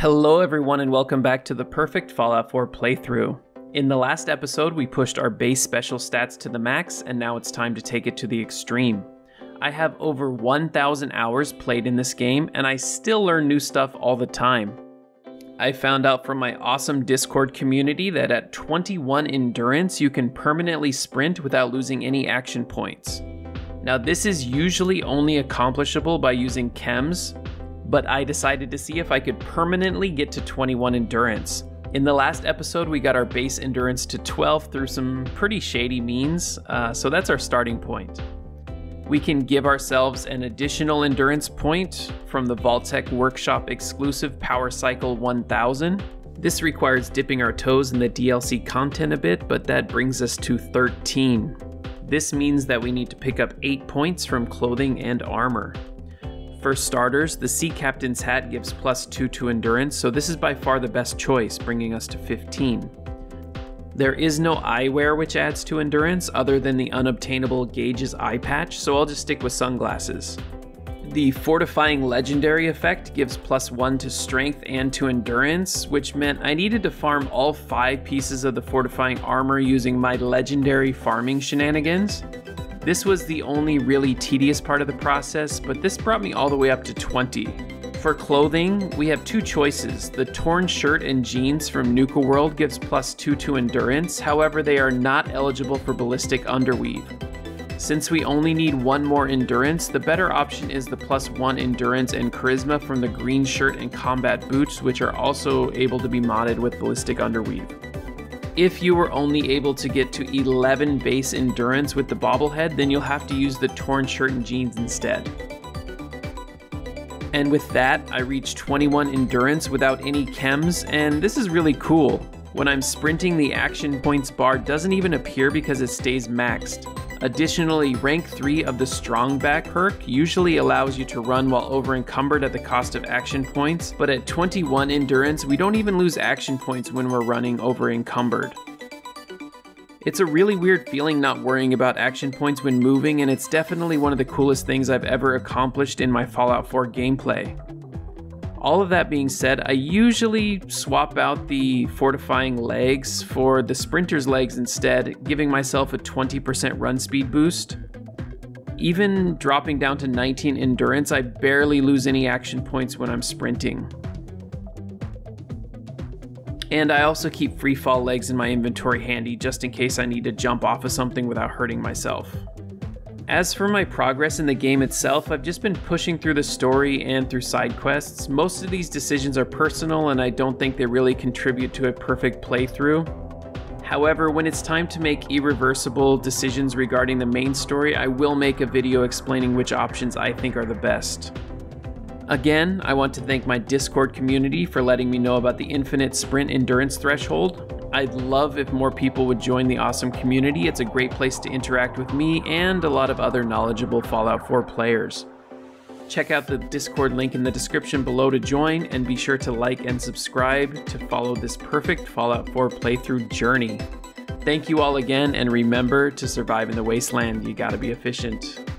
Hello, everyone, and welcome back to the Perfect Fallout 4 playthrough. In the last episode, we pushed our base special stats to the max, and now it's time to take it to the extreme. I have over 1,000 hours played in this game, and I still learn new stuff all the time. I found out from my awesome Discord community that at 21 endurance, you can permanently sprint without losing any action points. Now, this is usually only accomplishable by using chems, but I decided to see if I could permanently get to 21 endurance. In the last episode, we got our base endurance to 12 through some pretty shady means, uh, so that's our starting point. We can give ourselves an additional endurance point from the Vault-Tec Workshop exclusive Power Cycle 1000. This requires dipping our toes in the DLC content a bit, but that brings us to 13. This means that we need to pick up 8 points from clothing and armor. For starters, the Sea Captain's hat gives plus 2 to endurance, so this is by far the best choice, bringing us to 15. There is no eyewear which adds to endurance other than the unobtainable Gage's eye patch, so I'll just stick with sunglasses. The Fortifying Legendary effect gives plus 1 to strength and to endurance, which meant I needed to farm all 5 pieces of the Fortifying armor using my legendary farming shenanigans. This was the only really tedious part of the process, but this brought me all the way up to 20. For clothing, we have two choices. The torn shirt and jeans from Nuka World gives plus 2 to endurance, however they are not eligible for ballistic underweave. Since we only need one more endurance, the better option is the plus 1 endurance and charisma from the green shirt and combat boots, which are also able to be modded with ballistic underweave. If you were only able to get to 11 base endurance with the bobblehead, then you'll have to use the torn shirt and jeans instead. And with that, I reach 21 endurance without any chems, and this is really cool. When I'm sprinting, the action points bar doesn't even appear because it stays maxed. Additionally, rank 3 of the strong back perk usually allows you to run while over encumbered at the cost of action points, but at 21 endurance, we don't even lose action points when we're running over encumbered. It's a really weird feeling not worrying about action points when moving, and it's definitely one of the coolest things I've ever accomplished in my Fallout 4 gameplay. All of that being said, I usually swap out the fortifying legs for the sprinter's legs instead, giving myself a 20% run speed boost. Even dropping down to 19 endurance, I barely lose any action points when I'm sprinting. And I also keep free fall legs in my inventory handy just in case I need to jump off of something without hurting myself. As for my progress in the game itself, I've just been pushing through the story and through side quests. Most of these decisions are personal and I don't think they really contribute to a perfect playthrough. However, when it's time to make irreversible decisions regarding the main story, I will make a video explaining which options I think are the best. Again, I want to thank my Discord community for letting me know about the infinite sprint endurance threshold. I'd love if more people would join the awesome community. It's a great place to interact with me and a lot of other knowledgeable Fallout 4 players. Check out the Discord link in the description below to join, and be sure to like and subscribe to follow this perfect Fallout 4 playthrough journey. Thank you all again, and remember to survive in the wasteland, you gotta be efficient.